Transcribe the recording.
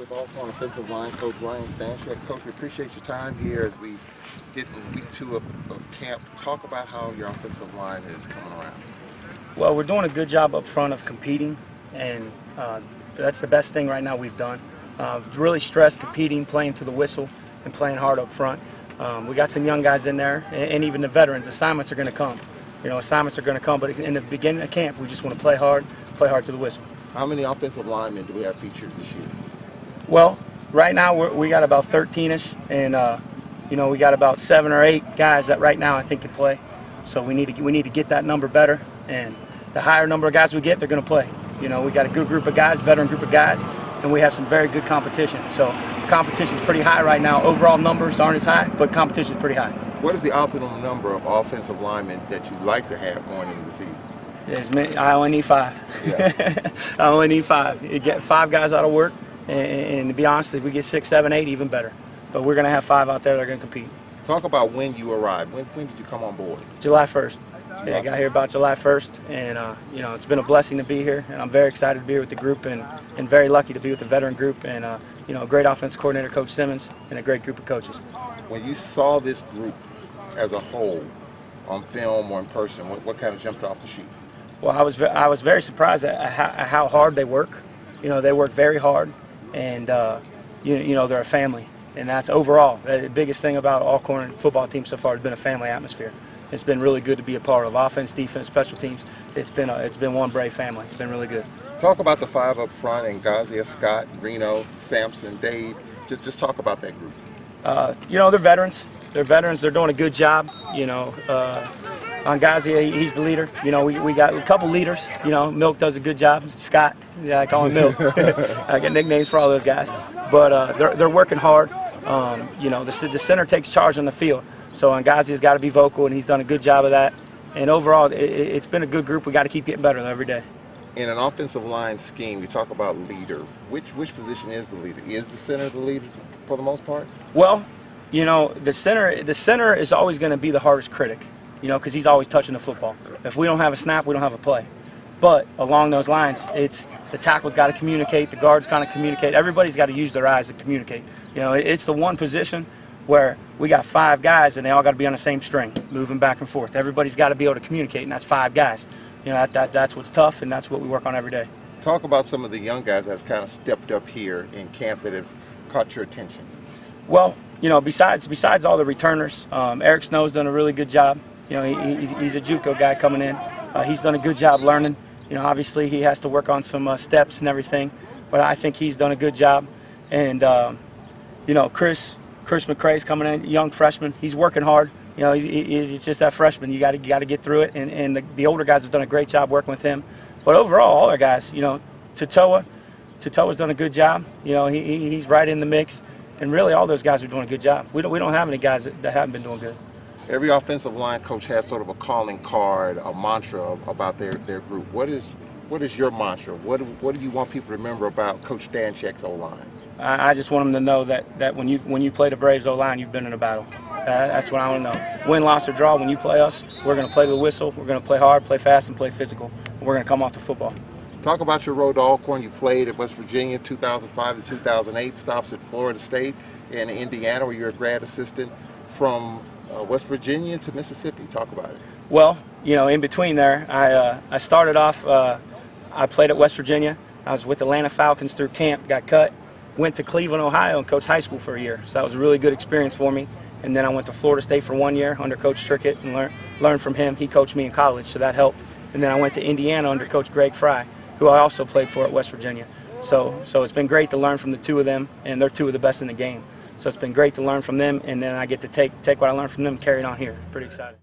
with Alcorn offensive line coach Ryan Stanchek. Coach, we appreciate your time here as we get in week two of, of camp. Talk about how your offensive line is coming around. Well, we're doing a good job up front of competing, and uh, that's the best thing right now we've done. Uh, really stress competing, playing to the whistle, and playing hard up front. Um, we got some young guys in there, and, and even the veterans. Assignments are going to come. You know, assignments are going to come, but in the beginning of camp, we just want to play hard, play hard to the whistle. How many offensive linemen do we have featured this year? Well, right now we're, we got about 13ish, and uh, you know we got about seven or eight guys that right now I think can play. So we need to we need to get that number better, and the higher number of guys we get, they're going to play. You know, we got a good group of guys, veteran group of guys, and we have some very good competition. So competition is pretty high right now. Overall numbers aren't as high, but competition is pretty high. What is the optimal number of offensive linemen that you'd like to have going into the season? I only need five. Yeah. I only need five. You get five guys out of work, and, and to be honest, if we get six, seven, eight, even better. But we're going to have five out there that are going to compete. Talk about when you arrived. When, when did you come on board? July 1st. Yeah, I got here about July 1st, and uh, you know it's been a blessing to be here, and I'm very excited to be here with the group, and, and very lucky to be with the veteran group, and uh, you know a great offense coordinator, Coach Simmons, and a great group of coaches. When you saw this group as a whole, on film or in person, what, what kind of jumped off the sheet? Well, I was I was very surprised at how, at how hard they work. You know, they work very hard, and uh, you, you know they're a family, and that's overall the biggest thing about Alcorn football team so far has been a family atmosphere. It's been really good to be a part of offense, defense, special teams. It's been a, it's been one brave family. It's been really good. Talk about the five up front and Gazia, Scott, Reno, Sampson, Dave. Just just talk about that group. Uh, you know, they're veterans. They're veterans. They're doing a good job. You know, uh, Angazia, he's the leader. You know, we, we got a couple leaders. You know, Milk does a good job. Scott, yeah, I call him Milk. I get nicknames for all those guys. But uh, they're, they're working hard. Um, you know, the, the center takes charge on the field. So Angazia's got to be vocal, and he's done a good job of that. And overall, it, it's been a good group. We got to keep getting better every day. In an offensive line scheme, you talk about leader. Which which position is the leader? Is the center the leader for the most part? Well, you know, the center the center is always going to be the hardest critic, you know, because he's always touching the football. If we don't have a snap, we don't have a play. But along those lines, it's the tackle's got to communicate, the guards got to communicate. Everybody's got to use their eyes to communicate. You know, it's the one position where we got five guys and they all got to be on the same string, moving back and forth. Everybody's got to be able to communicate, and that's five guys. You know, that, that, that's what's tough, and that's what we work on every day. Talk about some of the young guys that have kind of stepped up here in camp that have caught your attention. Well, you know, besides besides all the returners, um, Eric Snow's done a really good job. You know, he, he's, he's a JUCO guy coming in. Uh, he's done a good job learning. You know, obviously he has to work on some uh, steps and everything, but I think he's done a good job. And um, you know, Chris Chris McCrae's coming in, young freshman. He's working hard. You know, he's, he's just that freshman. You got to got to get through it. And, and the, the older guys have done a great job working with him. But overall, all our guys, you know, Tatoa, Tatoa's done a good job. You know, he- he's right in the mix. And really, all those guys are doing a good job. We don't, we don't have any guys that, that haven't been doing good. Every offensive line coach has sort of a calling card, a mantra about their, their group. What is what is your mantra? What do, what do you want people to remember about Coach Stanchek's O line? I, I just want them to know that, that when you when you play the Braves O line, you've been in a battle. Uh, that's what I want to know. Win, loss, or draw. When you play us, we're going to play the whistle. We're going to play hard, play fast, and play physical. We're going to come off the football. Talk about your road to Alcorn. You played at West Virginia 2005 to 2008, stops at Florida State and Indiana where you're a grad assistant from uh, West Virginia to Mississippi. Talk about it. Well, you know, in between there, I uh, I started off. Uh, I played at West Virginia. I was with the Atlanta Falcons through camp. Got cut. Went to Cleveland, Ohio, and coached high school for a year. So that was a really good experience for me. And then I went to Florida State for one year under Coach Trickett and learned learned from him. He coached me in college, so that helped. And then I went to Indiana under Coach Greg Frey, who I also played for at West Virginia. So so it's been great to learn from the two of them, and they're two of the best in the game. So it's been great to learn from them, and then I get to take take what I learned from them, and carry it on here. Pretty excited.